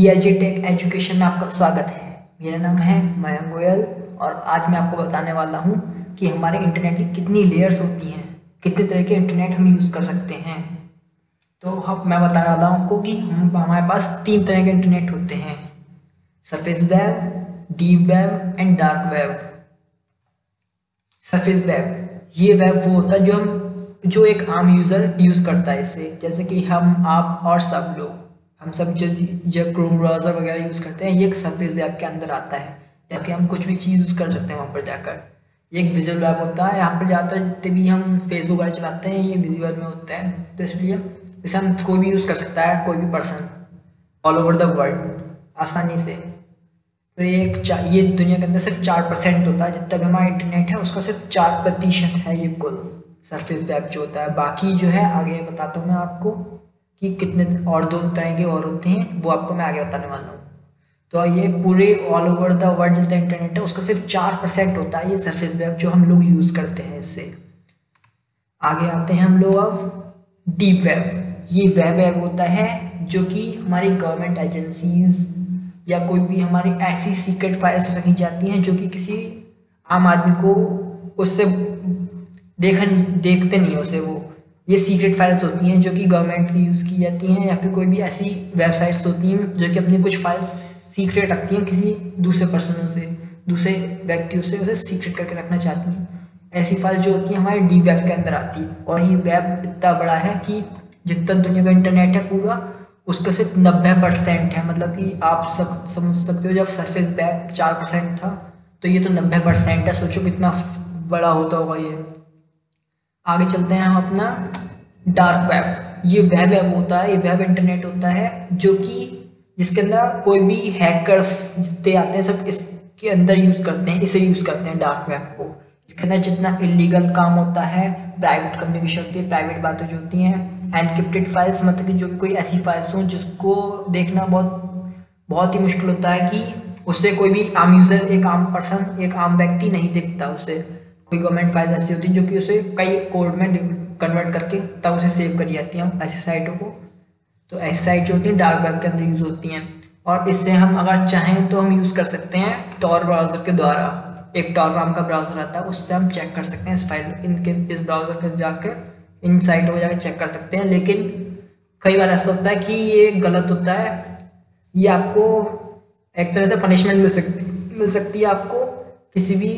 B जी take education में आपका स्वागत है। मेरा नाम है मयंक गोयल और आज मैं आपको बताने वाला हूँ कि हमारे इंटरनेट की कितनी लेयर्स होती हैं, कितने तरह के इंटरनेट हम यूज़ कर सकते हैं। तो हम मैं बताने वाला हूँ आपको कि हम, हमारे पास तीन तरह के इंटरनेट होते हैं surface web deep web and dark web surface web ये वेब वो होता है जो हम, जो एक आम यूज़र यूज़ करता है इसे, जैसे कि हम, आप और सब लोग। हम सब जो जब क्रोम ब्राउज़र वगैरह यूज़ करते हैं, ये एक सर्फेस वेब के अंदर आता है। जबकि हम कुछ भी चीज़ यूज़ कर सकते हैं वहाँ पर जाकर। ये एक विजुअल वेब होता है, यहाँ पर ज़्यादातर जितने भी हम फेसबुक वगैरह चलाते हैं, ये विजुअल में होता है। तो इसलिए इसे हम कोई भी यूज़ कर सकता है, कोई भी person all over the world आसानी से। तो ये एक ये दुनिया के अंदर सिर्फ़ चार परसेंट होता है, जितना भी हमारा इंटरनेट है, उसका सिर्फ़ चार प्रतिशत है ये कुल सरफेस वेब जो होता है। बाकी जो है, आगे बताता हूँ मैं आपको। कि कितने और दो तरह के और होते हैं, वो आपको मैं आगे बताने वाला हूँ। तो ये पूरे ऑल ओवर द वर्ल्ड जितना इंटरनेट है, उसका सिर्फ़ चार परसेंट होता है ये सरफेस वेब जो हम लोग यूज़ करते हैं इससे। आगे आते हैं हम लोग अब डीप वेब ये वेब वेब होता है जो कि हमारी गवर्नमेंट एजेंसीज या कोई भी हमारी ऐसी सीक्रेट फाइल्स रखी जाती हैं जो कि किसी आम आदमी को उससे देखा देखते नहीं है उसे वो। ये सीक्रेट फाइल्स होती हैं जो कि गवर्नमेंट की यूज़ की जाती हैं या फिर कोई भी ऐसी वेबसाइट्स होती हैं जो कि अपनी कुछ फाइल्स सीक्रेट रखती हैं किसी दूसरे पर्सनों से, दूसरे व्यक्तियों से उसे सीक्रेट करके रखना चाहती हैं। ऐसी फ़ाइल जो होती है हमारे डी वेब के अंदर आती है और ये वेब इतना बड़ा है कि जितना दुनिया का इंटरनेट है पूरा, उसका सिर्फ़ नब्बे परसेंट है। मतलब कि आप सब समझ सकते हो जब सरफेस वेब चार परसेंट था तो ये तो नब्बे परसेंट है। सोचो कितना बड़ा होता होगा ये। आगे चलते हैं हम अपना डार्क वेब ये वेब वेब होता है, ये वेब इंटरनेट होता है, जो कि जिसके अंदर कोई भी हैकर्स जितने आते हैं, सब इसके अंदर यूज़ करते हैं, इसे यूज़ करते हैं डार्क वेब को। इसके अंदर जितना इलीगल काम होता है प्राइवेट कम्युनिकेशन होती है प्राइवेट बातें जो होती हैं एनक्रिप्टेड फाइल्स मतलब कि जो कोई ऐसी फाइल्स हों, जिसको देखना बहुत बहुत ही मुश्किल होता है कि उससे कोई भी आम यूज़र एक आम पर्सन एक आम व्यक्ति नहीं देखता उसे। कोई गवर्नमेंट फ़ाइल ऐसी होती है जो कि उसे कई कोड में कन्वर्ट करके तब उसे सेव करी जाती हैं ऐसी साइटों को। तो ऐसी साइट जो होती हैं डार्क वेब के अंदर यूज़ होती हैं। और इससे हम अगर चाहें तो हम यूज़ कर सकते हैं टॉर ब्राउज़र के द्वारा। एक टॉर नाम का ब्राउज़र आता है, उससे हम चेक कर सकते हैं इस फ़ाइल इनके, इस ब्राउज़र पर जाकर इन साइटों पर जाकर चेक कर सकते हैं। लेकिन कई बार ऐसा होता है कि ये गलत होता है। ये आपको एक तरह से पनिशमेंट मिल सकती मिल सकती है आपको किसी भी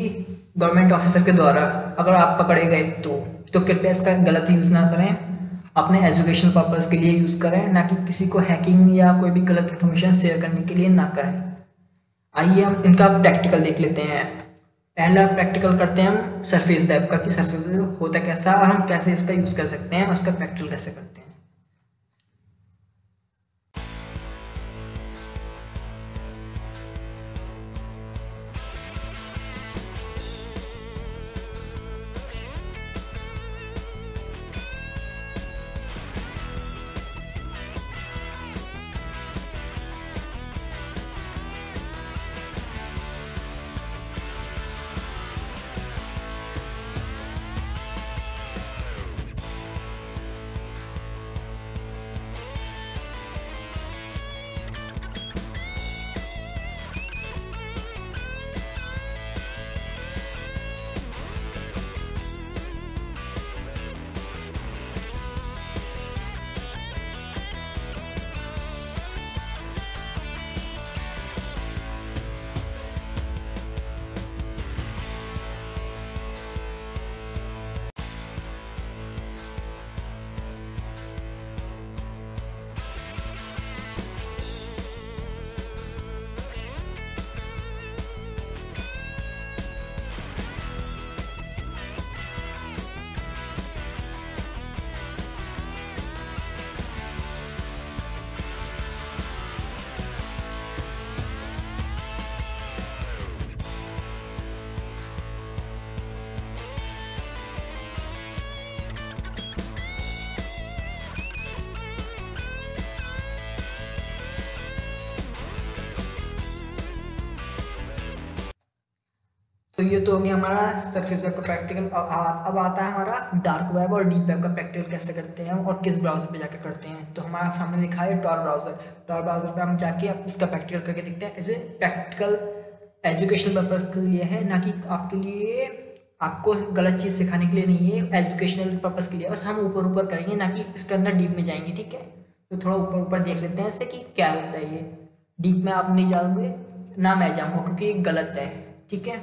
गवर्नमेंट ऑफिसर के द्वारा अगर आप पकड़े गए तो तो कृपया इसका गलत यूज़ ना करें। अपने एजुकेशन पर्पज़ के लिए यूज़ करें, ना कि किसी को हैकिंग या कोई भी गलत इन्फॉर्मेशन शेयर करने के लिए ना करें। आइए हम इनका प्रैक्टिकल देख लेते हैं। पहला प्रैक्टिकल करते हैं हम सरफेस टाइप का कि सरफेस होता कैसा, हम कैसे इसका यूज़ कर सकते हैं, उसका प्रैक्टिकल कैसे करते हैं। तो ये तो हो गया हमारा सरफेस वेब का प्रैक्टिकल अब आता है हमारा डार्क वेब और डीप वेब का प्रैक्टिकल कैसे करते हैं और किस ब्राउज़र पे जाकर करते हैं। तो हमारा सामने लिखा है टॉर ब्राउज़र टॉर ब्राउज़र पे हम जाके आप इसका प्रैक्टिकल करके देखते हैं। इसे प्रैक्टिकल एजुकेशन पर्पज के लिए है, ना कि आपके लिए, आपको गलत चीज़ सिखाने के लिए नहीं है एजुकेशनल पर्पज़ के लिए। बस हम ऊपर ऊपर करेंगे, ना कि इसके अंदर डीप में जाएँगे, ठीक है? तो थोड़ा ऊपर ऊपर देख लेते हैं इससे कि क्या होता है ये। डीप में आप नहीं जाओगे, ना मैं जाऊँगा, क्योंकि ये गलत है, ठीक है?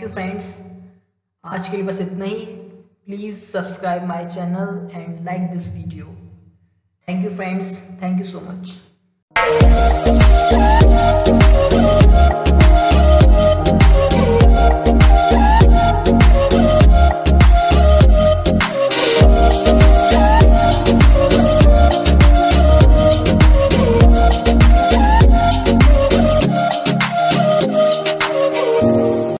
थैंक यू फ्रेंड्स आज के लिए बस इतना ही. Please subscribe my channel and like this video thank you friends thank you so much